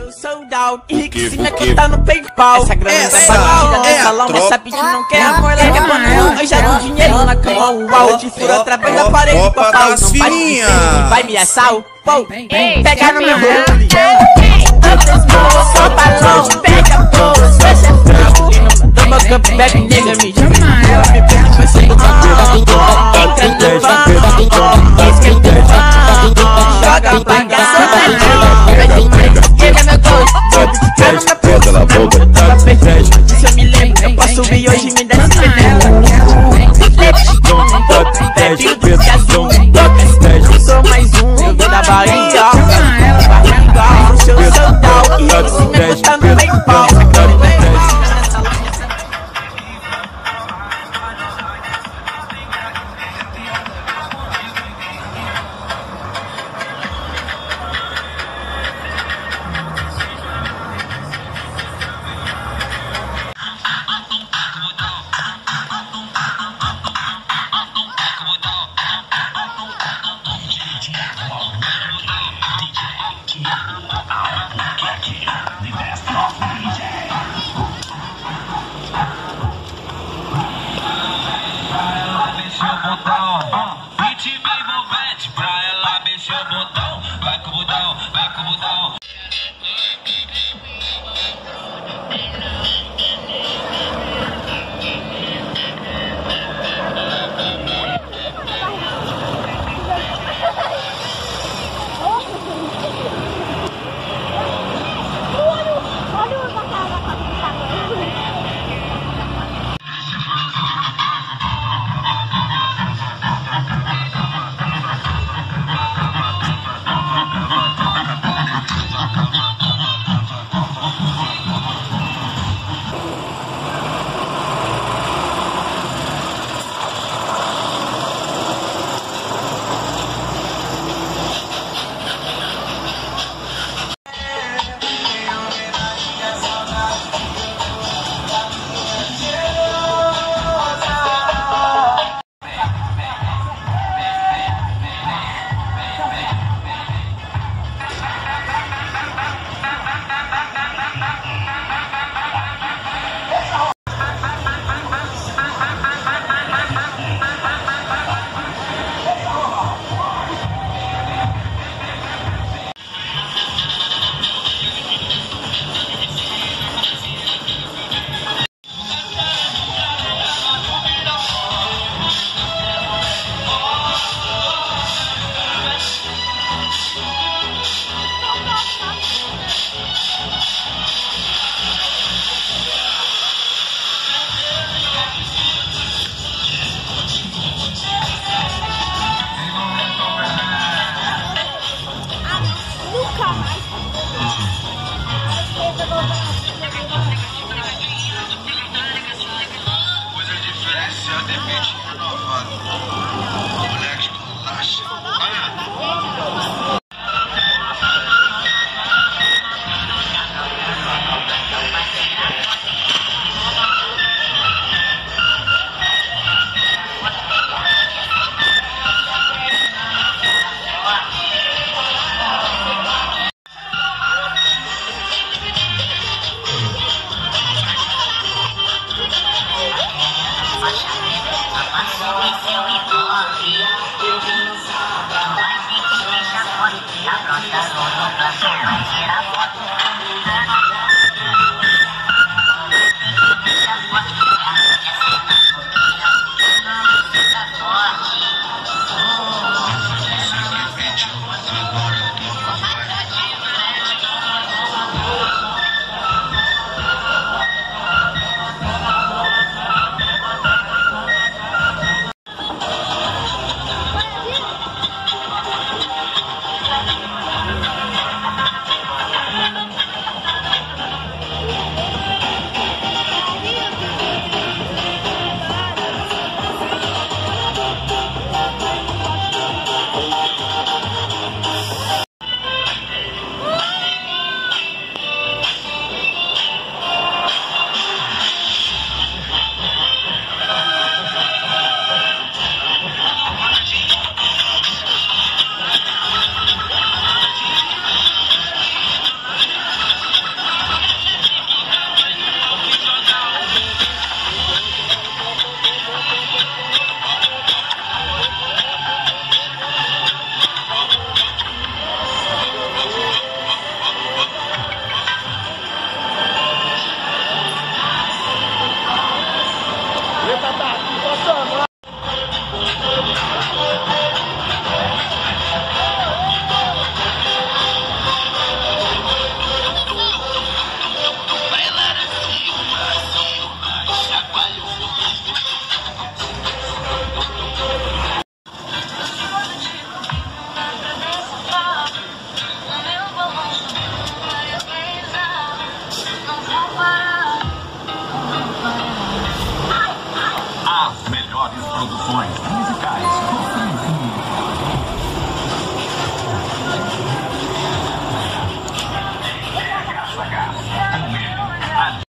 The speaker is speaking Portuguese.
sou soldado, Henrique se me contar no Paypal. Essa grana Essa da batida é do a salão, tropa. essa bitch não quer amor, ela quer banana. Eu já dou dinheiro na cama, uau, eu te furo através da parede pau. Não faz que vai me assar o pau. Pega no meu role. Antes moço, só balão, pega não mandou meu campo, bebe nega, me chama ela. Me pede pra ser do Entra bitch. I'm get up, get up, get up, 那你说什么 of the flight.